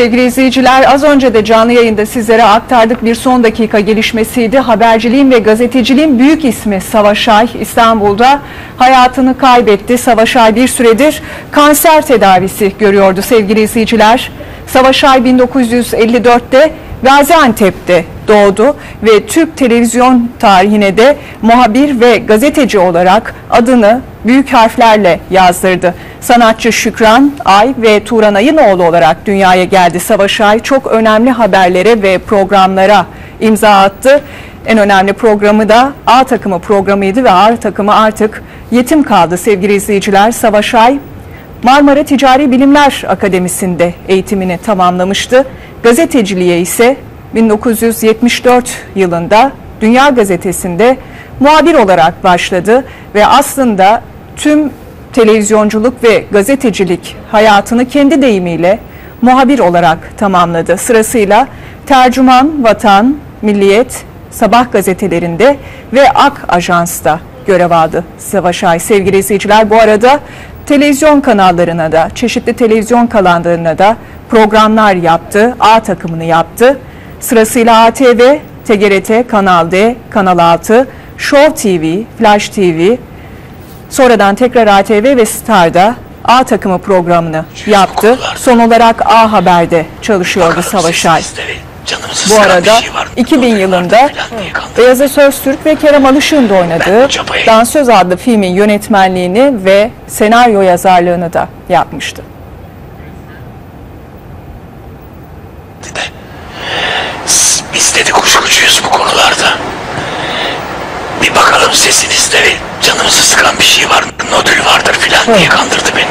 Sevgili izleyiciler az önce de canlı yayında sizlere aktardık bir son dakika gelişmesiydi. Haberciliğin ve gazeteciliğin büyük ismi Savaş Ay İstanbul'da hayatını kaybetti. Savaş Ay bir süredir kanser tedavisi görüyordu sevgili izleyiciler. Savaş Ay 1954'te Gaziantep'te doğdu ve Türk televizyon tarihine de muhabir ve gazeteci olarak adını büyük harflerle yazdırdı. Sanatçı Şükran Ay ve Turan Ay'ın oğlu olarak dünyaya geldi. Savaş Ay çok önemli haberlere ve programlara imza attı. En önemli programı da A takımı programıydı ve A takımı artık yetim kaldı sevgili izleyiciler. Savaş Ay Marmara Ticari Bilimler Akademisi'nde eğitimini tamamlamıştı. Gazeteciliğe ise 1974 yılında Dünya Gazetesi'nde muhabir olarak başladı ve aslında tüm televizyonculuk ve gazetecilik hayatını kendi deyimiyle muhabir olarak tamamladı. Sırasıyla Tercüman, Vatan, Milliyet, Sabah gazetelerinde ve Ak Ajans'ta görev aldı Savaş Ay. Sevgili izleyiciler bu arada televizyon kanallarına da, çeşitli televizyon kanallarına da programlar yaptı. A takımını yaptı. Sırasıyla ATV, TGRT, Kanal D, Kanal 6, Show TV, Flash TV, sonradan tekrar ATV ve Star'da A takımı programını yaptı. Son olarak A Haber'de çalışıyordu Savaş Ay. Bu arada 2000 yılında Beyazı Söztürk ve Kerem Alışık'ın da oynadığı Dansöz adlı filmin yönetmenliğini ve senaryo yazarlığını da yapmıştı. Biz de kuşkucuyuz bu konularda. Bir bakalım sesinizde ve canımızı sıkan bir şey var mı, nodül vardır filan diye kandırdı beni.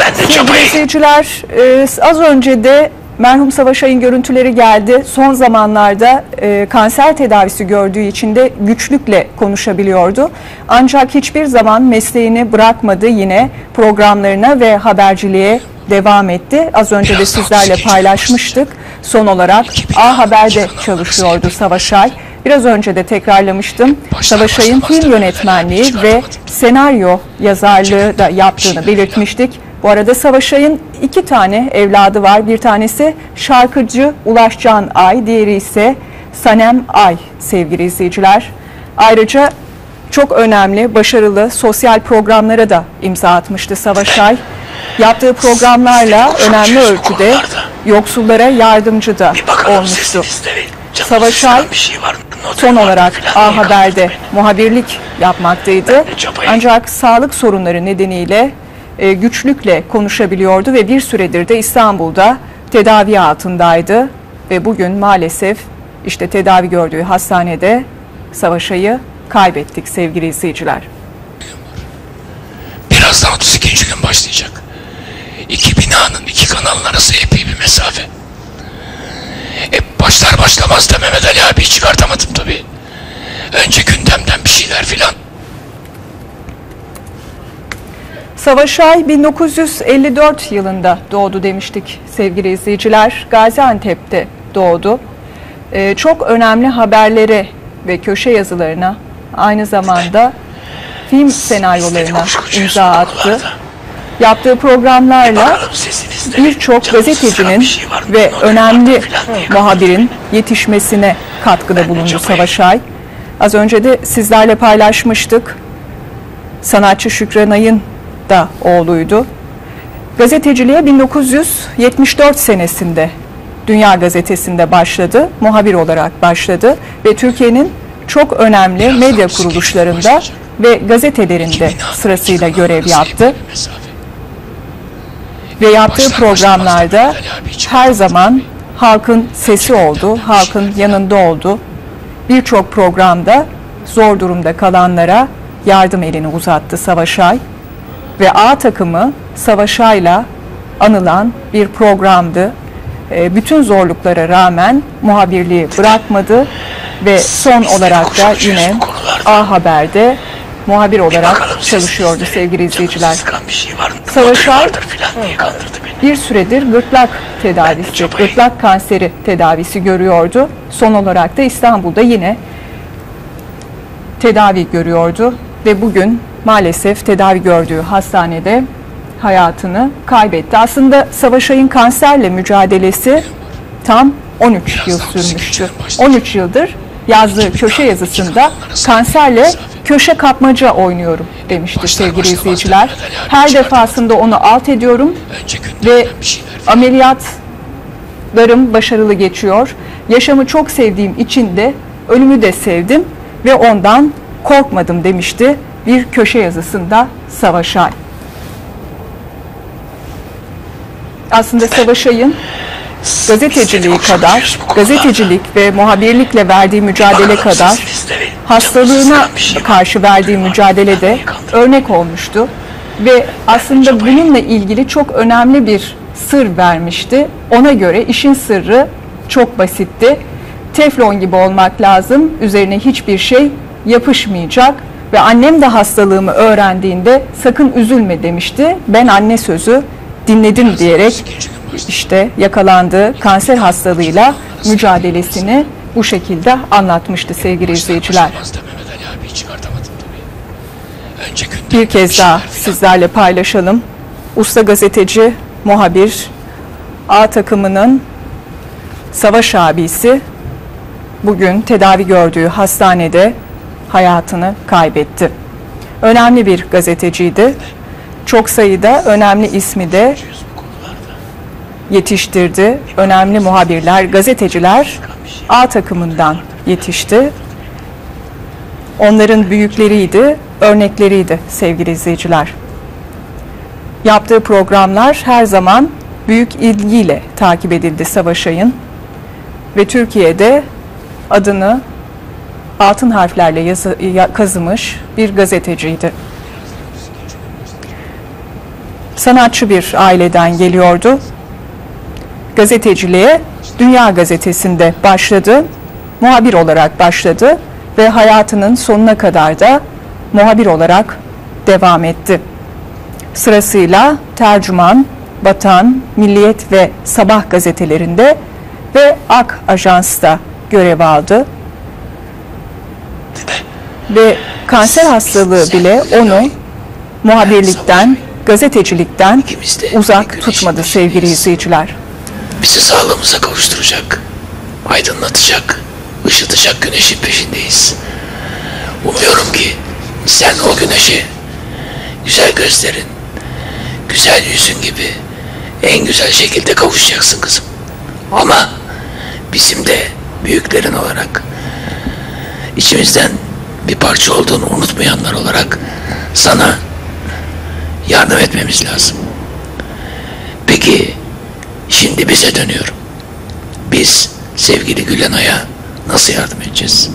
Ben de Sevgili çapayı... izleyiciler e, az önce de merhum Savaş Ay'ın görüntüleri geldi. Son zamanlarda e, kanser tedavisi gördüğü için de güçlükle konuşabiliyordu. Ancak hiçbir zaman mesleğini bırakmadı yine programlarına ve haberciliğe devam etti. Az önce de Biraz daha sizlerle paylaşmıştık. Son olarak A Haber'de çalışıyordu Savaş Ay. Biraz önce de tekrarlamıştım. Başlar Savaş Ay'ın başlamaz film yönetmenliği ve senaryo yazarlığı da yaptığını belirtmiştik. Bu arada Savaş Ay'ın iki tane evladı var. Bir tanesi şarkıcı Ulaşcan Ay, diğeri ise Sanem Ay sevgili izleyiciler. Ayrıca çok önemli, başarılı sosyal programlara da imza atmıştı Savaş Ay. Yaptığı programlarla önemli ölçüde yoksullara yardımcı da olmuştu. sesinizde ve canımızı Savaş sıkan Ay bir şey son olarak A Haber'de muhabirlik yapmaktaydı. Ancak sağlık sorunları nedeniyle e, güçlükle konuşabiliyordu ve bir süredir de İstanbul'da tedavi altındaydı. Ve bugün maalesef işte tedavi gördüğü hastanede Savaşay'ı kaybettik sevgili izleyiciler. Birazdan 32. gün başlayacak. İki binanın iki kanalın arası epey bir mesafe. E başlar başlamaz da Mehmet Ali abi çıkartamadım tabii. Önce gündemden bir şeyler filan. Savaş Ay 1954 yılında doğdu demiştik sevgili izleyiciler. Gaziantep'te doğdu. Ee, çok önemli haberlere ve köşe yazılarına aynı zamanda film senaryolarına imza attı. Yaptığı programlarla birçok gazetecinin şey ve önemli muhabirin yetişmesine katkıda bulundu çapayı- Savaş Ay. Az önce de sizlerle paylaşmıştık. Sanatçı Şükran Ay'ın da oğluydu. Gazeteciliğe 1974 senesinde Dünya Gazetesi'nde başladı. Muhabir olarak başladı ve Türkiye'nin çok önemli medya 32. gün kuruluşlarında ve gazetelerinde sırasıyla görev yaptı ve yaptığı programlarda her zaman halkın sesi oldu, halkın yanında oldu. Birçok programda zor durumda kalanlara yardım elini uzattı Savaş Ay ve A takımı Savaş Ay'la anılan bir programdı. E, Bütün zorluklara rağmen muhabirliği bırakmadı ve son olarak da yine. A Haber'de muhabir olarak Bakalım çalışıyordu sevgili izleyiciler. bir şey var mı, Savaş nodül Ay- vardır filan diye kandırdı beni. bir süredir gırtlak tedavisi, gırtlak kanseri tedavisi görüyordu. Son olarak da İstanbul'da yine tedavi görüyordu ve bugün maalesef tedavi gördüğü hastanede hayatını kaybetti. Aslında Savaş Ay'ın kanserle mücadelesi tam 13 yıl sürmüştü. 13 yıldır yazdığı köşe yazısında kanserle köşe kapmaca oynuyorum demişti sevgili izleyiciler. Her defasında onu alt ediyorum ve ameliyatlarım başarılı geçiyor. Yaşamı çok sevdiğim için de ölümü de sevdim ve ondan korkmadım demişti bir köşe yazısında Savaş Ay. Aslında Savaş Ay'ın gazeteciliği kadar, gazetecilik ve muhabirlikle verdiği mücadele kadar hastalığına karşı verdiği mücadelede örnek olmuştu. Ve aslında bununla ilgili çok önemli bir sır vermişti. Ona göre işin sırrı çok basitti. Teflon gibi olmak lazım. Üzerine hiçbir şey yapışmayacak. Ve annem de hastalığımı öğrendiğinde sakın üzülme demişti. Ben anne sözü dinledim diyerek işte yakalandığı kanser hastalığıyla mücadelesini bu şekilde anlatmıştı sevgili izleyiciler. Bir kez daha sizlerle paylaşalım. Usta gazeteci, muhabir, A takımının savaş abisi bugün tedavi gördüğü hastanede hayatını kaybetti. Önemli bir gazeteciydi. Çok sayıda önemli ismi de yetiştirdi. Önemli muhabirler, gazeteciler A takımından yetişti. Onların büyükleriydi, örnekleriydi sevgili izleyiciler. Yaptığı programlar her zaman büyük ilgiyle takip edildi Savaş Ay'ın ve Türkiye'de adını altın harflerle yazı, ya- kazımış bir gazeteciydi. Sanatçı bir aileden geliyordu. Gazeteciliğe Dünya Gazetesi'nde başladı. Muhabir olarak başladı ve hayatının sonuna kadar da muhabir olarak devam etti. Sırasıyla Tercüman, Vatan, Milliyet ve Sabah gazetelerinde ve Ak Ajans'ta görev aldı. Ve kanser hastalığı bile onu muhabirlikten, gazetecilikten uzak tutmadı sevgili izleyiciler. Bizi sağlığımıza kavuşturacak, aydınlatacak, ışıtacak güneşin peşindeyiz. Umuyorum ki sen o güneşe güzel gözlerin, güzel yüzün gibi en güzel şekilde kavuşacaksın kızım. Ama bizim de büyüklerin olarak içimizden bir parça olduğunu unutmayanlar olarak sana yardım etmemiz lazım. Peki Şimdi bize dönüyorum. Biz sevgili Gülenay'a nasıl yardım edeceğiz?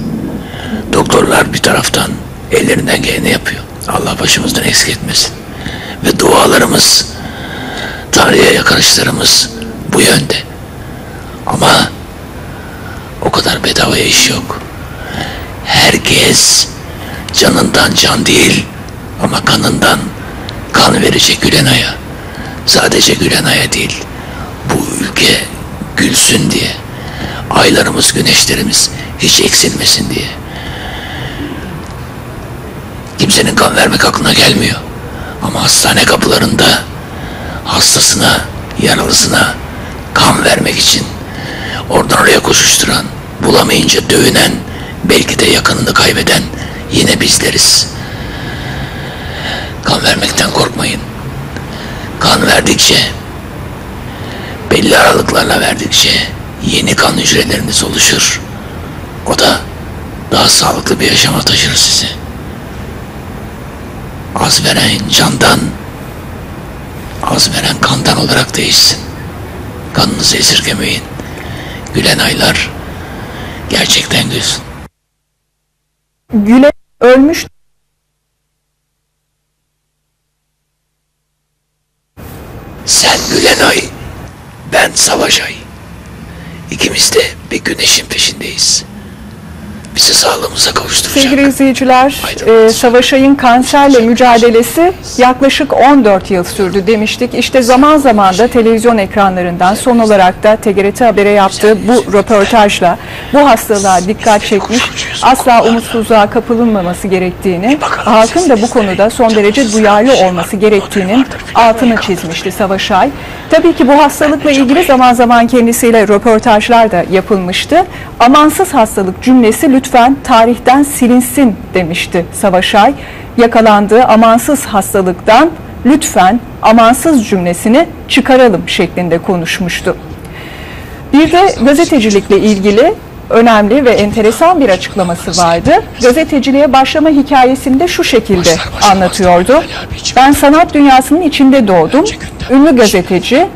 Doktorlar bir taraftan ellerinden geleni yapıyor. Allah başımızdan eksik etmesin. Ve dualarımız, Tanrı'ya yakarışlarımız bu yönde. Ama o kadar bedavaya iş yok. Herkes canından can değil ama kanından kan verecek Gülenay'a. Sadece Gülenay'a değil bu ülke gülsün diye, aylarımız, güneşlerimiz hiç eksilmesin diye. Kimsenin kan vermek aklına gelmiyor. Ama hastane kapılarında hastasına, yaralısına kan vermek için oradan oraya koşuşturan, bulamayınca dövünen, belki de yakınını kaybeden yine bizleriz. Kan vermekten korkmayın. Kan verdikçe belli aralıklarla verdikçe yeni kan hücreleriniz oluşur. O da daha sağlıklı bir yaşama taşır sizi. Az veren candan, az veren kandan olarak değişsin. Kanınızı esirgemeyin. Gülen aylar gerçekten gülsün. Güle ölmüş Sen gülen ay, ben savaş ay. İkimiz de bir güneşin peşindeyiz. Bizi sağlığımıza kavuşturacak. Sevgili izleyiciler, e, Savaş Ay'ın kanserle mücadelesi yaklaşık 14 yıl sürdü demiştik. İşte zaman zaman da televizyon ekranlarından son olarak da TGRT Haber'e yaptığı bu röportajla bu hastalığa dikkat çekmiş, asla umutsuzluğa kapılınmaması gerektiğini, halkın da bu konuda son derece duyarlı olması gerektiğinin altını çizmişti Savaş Ay. Tabii ki bu hastalıkla ilgili zaman zaman kendisiyle röportajlar da yapılmıştı. Amansız hastalık cümlesi lütfen tarihten silinsin demişti Savaş Ay. Yakalandığı amansız hastalıktan lütfen amansız cümlesini çıkaralım şeklinde konuşmuştu. Bir de gazetecilikle ilgili önemli ve enteresan bir açıklaması vardı. Gazeteciliğe başlama hikayesini de şu şekilde anlatıyordu. Ben sanat dünyasının içinde doğdum. Ünlü gazeteci